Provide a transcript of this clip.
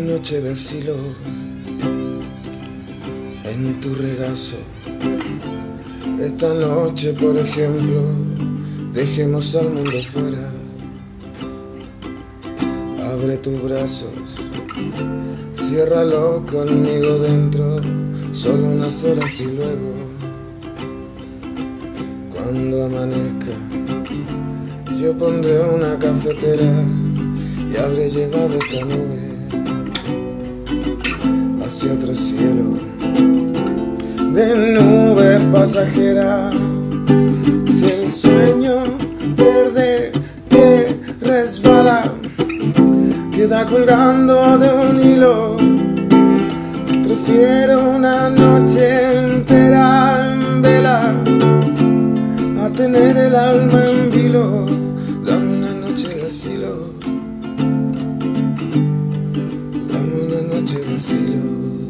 noche de asilo en tu regazo. Esta noche, por ejemplo, dejemos al mundo fuera. Abre tus brazos, ciérralo conmigo dentro, solo unas horas y luego, cuando amanezca, yo pondré una cafetera y habré llevado esta nube hacia otro cielo de nube pasajera. Si el sueño verde que resbala queda colgando de un hilo, prefiero una noche entera en vela a tener el alma en vilo. Asilo. Dame